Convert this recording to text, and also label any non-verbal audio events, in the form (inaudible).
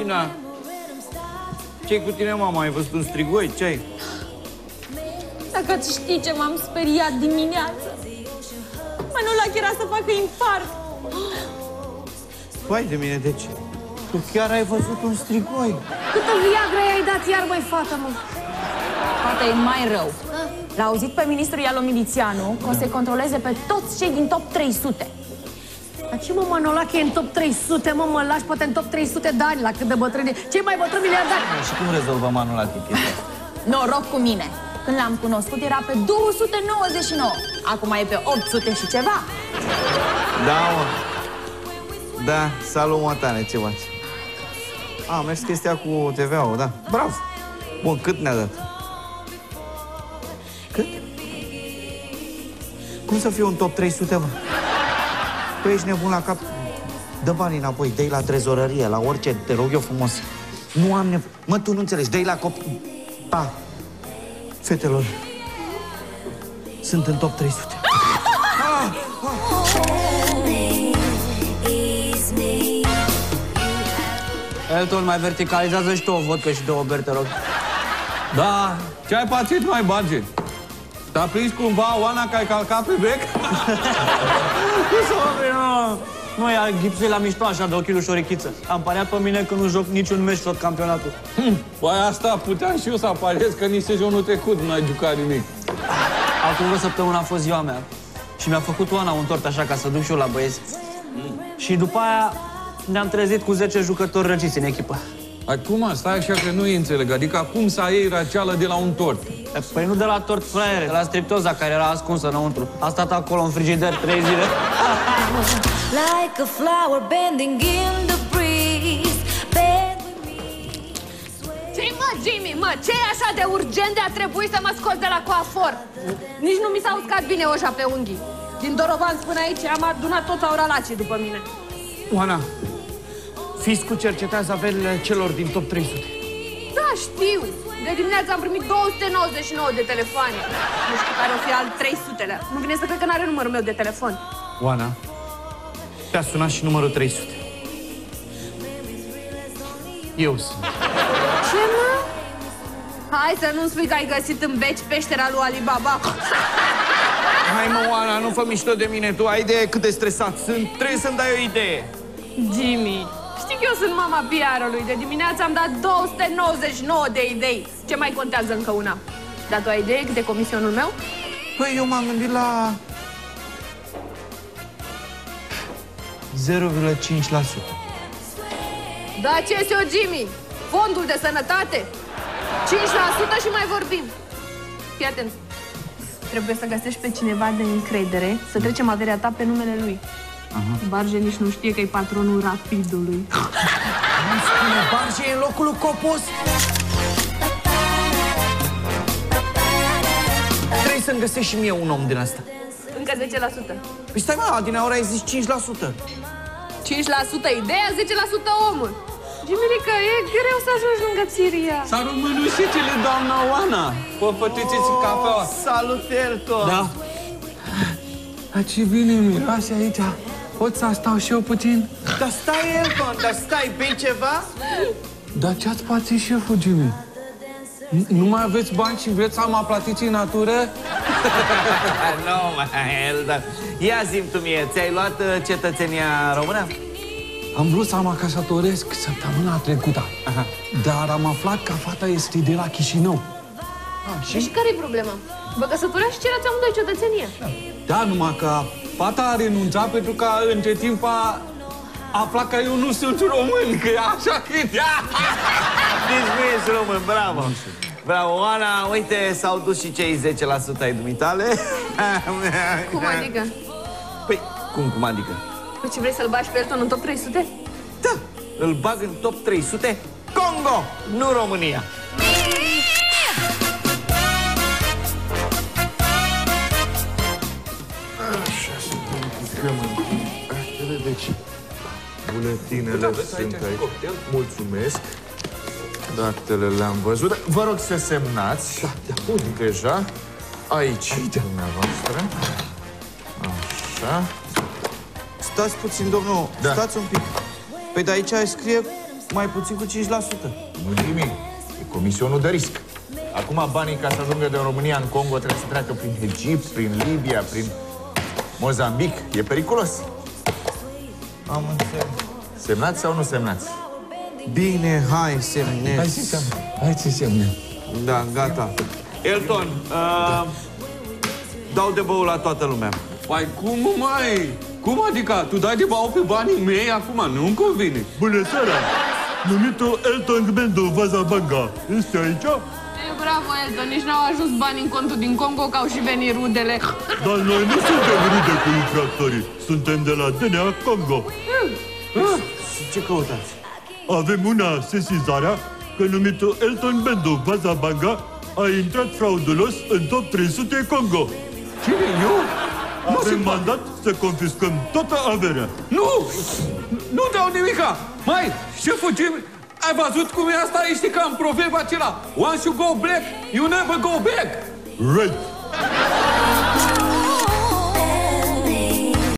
Ina, ce cu tine, mama? Ai văzut un strigoi? ce ai? Dacă ați ști ce m-am speriat dimineață. Manolac era să facă infarct. Vai de mine, deci tu chiar ai văzut un strigoi? Câtă viagra i-ai dat iar, mai fată, mă? Fata e mai rău. L-a auzit pe ministrul Ialo Milițianu că o să controleze pe toți cei din top 300. Dar ce mă, Manolache, e în top 300, mă, mă lași poate în top 300 de ani, la cât de bătrâni Cei mai bătrâni miliardari. Și cum rezolvăm anul la chestia (laughs) Noroc cu mine. Când l-am cunoscut era pe 299. Acum e pe 800 și ceva. Da, mă. Da, salut, Matane, ce faci? A, a mers chestia cu TVA-ul, da. Bravo! Bun, cât ne-a dat? Cât? Cum să fiu un top 300, mă? Păi ești nebun la cap. Dă banii înapoi, dă la trezorărie, la orice, te rog eu frumos. Nu am nevoie. Mă, tu nu înțelegi, dă la cop... Pa! Fetelor, sunt în top 300. Elton, mai verticalizează și tu o vodcă și două beri, te rog. Da, ce ai pățit mai bage? T-a prins cumva Oana că ai calcat pe bec? nu, nu, ia gipsul la mișto așa de ochiul și o richiță. Am pariat pe mine că nu joc niciun meci tot campionatul. Hm, Păi asta puteam și eu să apariez, că nici sezonul trecut nu ai jucat nimic. Acum vreo săptămână a fost ziua mea și mi-a făcut Oana un tort așa ca să duc și eu la băieți. Și după aia ne-am trezit cu 10 jucători răciți în echipă. Acum stai așa că nu înțeleg, adică cum să iei raceală de la un tort? Păi nu de la tort fraiere, de la striptoza care era ascunsă înăuntru. A stat acolo în frigider trei zile. (laughs) like a flower bending in the breeze. Bend ce mă, Jimmy, mă, ce e așa de urgent de a trebui să mă scos de la coafor? Nici nu mi s-a uscat bine oșa pe unghii. Din Dorovan până aici am adunat toți auralacii după mine. Oana, fiscul cercetează averile celor din top 300. Da, știu. De dimineață am primit 299 de telefoane. Nu știu care o fi al 300-lea. Nu vine să cred că n-are numărul meu de telefon. Oana, te-a sunat și numărul 300. Eu sunt. Ce, mă? Hai să nu-mi spui că ai găsit în beci peștera lui Alibaba. Hai mă, Oana, nu fă mișto de mine. Tu ai idee cât de stresat sunt. Trebuie să-mi dai o idee. Jimmy, știi că eu sunt mama PR-ului. De dimineață am dat 299 de idei. Ce mai contează încă una? Dar tu ai idee cât e comisionul meu? Păi eu m-am gândit la... 0,5%. Da, ce este o Jimmy? Fondul de sănătate? 5% și mai vorbim. Fii atent. Trebuie să găsești pe cineva de încredere să trecem averea ta pe numele lui. Aha. Barge nici nu știe că e patronul rapidului. Nu spune, Barge e în locul lui Copos? Trebuie să-mi găsești și mie un om din asta. Încă 10%. Păi stai, mă, din ora ai zis 5%. 5% ideea, 10% omul. Jimirica, e greu să ajungi lângă Țiria. S-a rămânușicele, doamna Oana. Vă fătiți cafeaua. Salut, Elton! Da. Dar ce bine miroase aici. Pot să stau și eu puțin? Dar stai, Elton, dar stai, bei ceva? Dar ce ați pățit, șeful Jimmy? N- Nu mai aveți bani și vreți să am aplatiți în natură? (laughs) nu, mă, Elton. Ia zi tu mie, ți-ai luat uh, cetățenia română? Am vrut să mă căsătoresc săptămâna trecută. Aha. Dar am aflat că fata este de la Chișinău. A, Și care-i problema? Vă căsătoreați și cereați amândoi cetățenie. Da, numai că fata a renunțat pentru că între timp a aflat că eu nu sunt român, că e așa credea. (laughs) Deci nu ești român, bravo! Bravo, Oana, uite, s-au dus și cei 10% ai dumitale. (laughs) Cum adică? Păi, cum, cum adică? Păi ce vrei să-l bagi pe Elton în top 300? Da, îl bag în top 300 Congo, nu România. Actele, deci buletinele sunt aici. Mulțumesc. Actele le-am văzut. Vă rog să semnați. Da, da. Deja. Aici, dumneavoastră. Așa. Stați puțin, domnul, Da. stați un pic. Păi de aici scrie mai puțin cu 5%. Nu nimic. E comisionul de risc. Acum banii ca să ajungă de România în Congo trebuie să treacă prin Egipt, prin Libia, prin Mozambic. E periculos. Am înțeles. Semnați sau nu semnați? Bine, hai, semnez. Hai să semne. Hai să semne. Da, gata. Elton, uh, dau de băul la toată lumea. Păi cum, mai? Cum adică? Tu dai de bau pe banii mei acum? Nu-mi convine. Bună seara! Numitul Elton Bendo Vaza Banga. Este aici? E, bravo, Elton, nici n-au ajuns bani în contul din Congo, că au și venit rudele. Dar noi nu suntem rude cu infractorii. Suntem de la DNA Congo. Și ce căutați? Avem una sesizarea că numitul Elton Bendo Vaza Banga a intrat fraudulos în top 300 Congo. Cine, eu? Nu se Avem mandat să confiscăm toată averea. Nu! Nu dau nimica! Mai, ce facem? Ai văzut cum e asta? E, cam că am proverb acela. Once you go black, you never go back. Right